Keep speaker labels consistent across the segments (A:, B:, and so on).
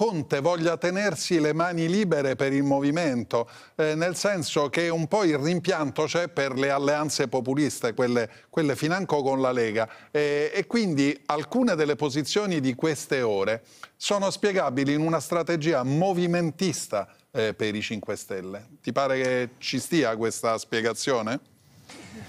A: Conte voglia tenersi le mani libere per il movimento, eh, nel senso che un po' il rimpianto c'è per le alleanze populiste, quelle, quelle financo con la Lega, eh, e quindi alcune delle posizioni di queste ore sono spiegabili in una strategia movimentista eh, per i 5 Stelle. Ti pare che ci stia questa spiegazione?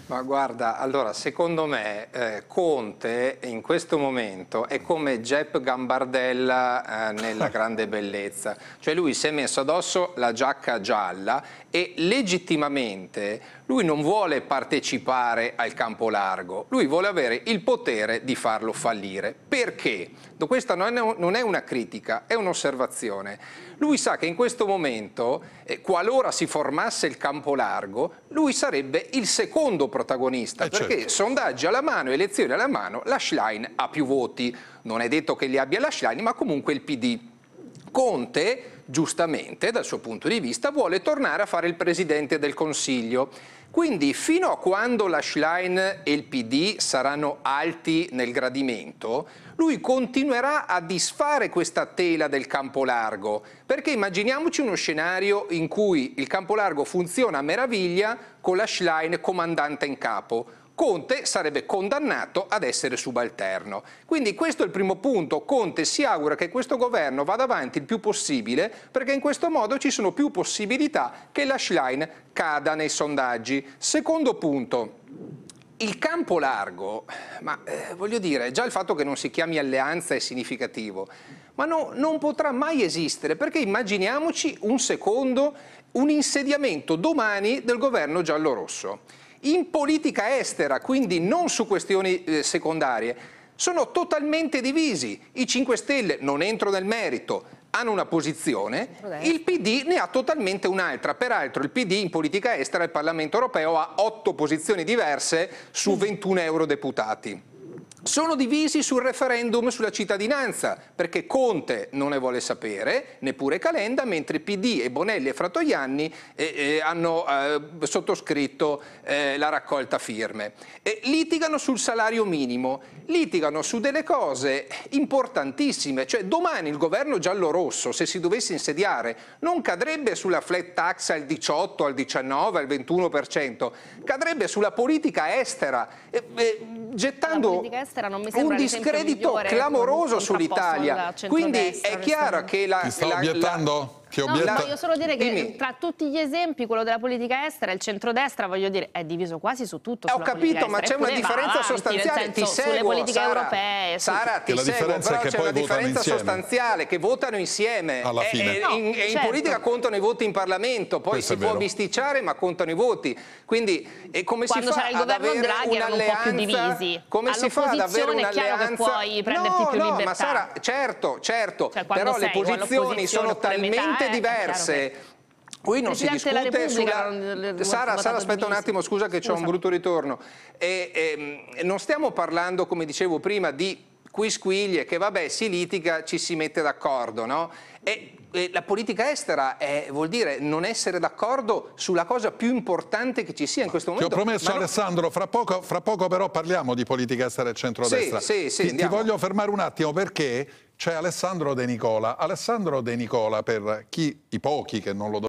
B: Ma guarda, allora secondo me eh, Conte in questo momento è come Jepp Gambardella eh, nella grande bellezza, cioè lui si è messo addosso la giacca gialla e legittimamente lui non vuole partecipare al campo largo, lui vuole avere il potere di farlo fallire. Perché? Questa non è una critica, è un'osservazione. Lui sa che in questo momento, eh, qualora si formasse il campo largo, lui sarebbe il secondo protagonista,
A: eh
B: perché
A: certo.
B: sondaggi alla mano, elezioni alla mano, la Schlein ha più voti. Non è detto che li abbia la Schlein, ma comunque il PD. Conte, giustamente, dal suo punto di vista, vuole tornare a fare il Presidente del Consiglio. Quindi fino a quando la Schlein e il PD saranno alti nel gradimento, lui continuerà a disfare questa tela del campo largo, perché immaginiamoci uno scenario in cui il campo largo funziona a meraviglia con la Schlein comandante in capo. Conte sarebbe condannato ad essere subalterno. Quindi questo è il primo punto. Conte si augura che questo governo vada avanti il più possibile perché in questo modo ci sono più possibilità che la Schlein cada nei sondaggi. Secondo punto, il campo largo, ma eh, voglio dire, già il fatto che non si chiami alleanza è significativo, ma no, non potrà mai esistere perché immaginiamoci un secondo un insediamento domani del governo giallo-rosso. In politica estera, quindi non su questioni eh, secondarie, sono totalmente divisi. I 5 Stelle, non entro nel merito, hanno una posizione, il PD ne ha totalmente un'altra. Peraltro il PD in politica estera al Parlamento europeo ha otto posizioni diverse su 21 eurodeputati sono divisi sul referendum sulla cittadinanza, perché Conte non ne vuole sapere, neppure Calenda, mentre PD e Bonelli e Fratoianni eh, eh, hanno eh, sottoscritto eh, la raccolta firme. litigano sul salario minimo, litigano su delle cose importantissime, cioè domani il governo giallo-rosso, se si dovesse insediare, non cadrebbe sulla flat tax al 18, al 19, al 21%, cadrebbe sulla politica estera, gettando
C: estera non mi sembra
B: un discredito clamoroso sull'Italia. Quindi è chiaro che la...
A: Ti sta obiettando?
C: La, che obietta... No, voglio solo dire che Dimmi. tra tutti gli esempi, quello della politica estera, il centrodestra, voglio dire, è diviso quasi su tutto.
B: Ho capito, ma c'è una differenza avanti, sostanziale.
C: Senso,
B: ti seguo,
C: sulle politiche
B: Sara,
C: europee.
B: Sara, ti
A: la
B: seguo, però c'è una differenza
A: insieme.
B: sostanziale, che votano insieme.
A: Alla fine.
B: E, no, in, certo. in, politica contano i voti in Parlamento, poi Questo si può bisticciare, ma contano i voti. Quindi e come
C: Quando
B: si fa
C: il governo Draghi erano un po' più divisi.
B: Come si fa ad avere un'alleanza?
C: che puoi prenderti più libertà.
B: ma Sara, certo, certo, però le posizioni sono talmente diverse Qui non
C: Presidente
B: si discute
C: sulla...
B: Sara, Sara aspetta un attimo, scusa che c'è un brutto ritorno. E, e, non stiamo parlando, come dicevo prima, di quisquiglie che vabbè si litiga, ci si mette d'accordo, no? E, e, la politica estera è, vuol dire non essere d'accordo sulla cosa più importante che ci sia in questo momento.
A: Ti ho promesso non... Alessandro, fra poco, fra poco, però parliamo di politica estera e centrodestra.
B: Sì, sì, sì,
A: ti, ti voglio fermare un attimo perché c'è Alessandro De Nicola. Alessandro De Nicola, per chi, i pochi che non lo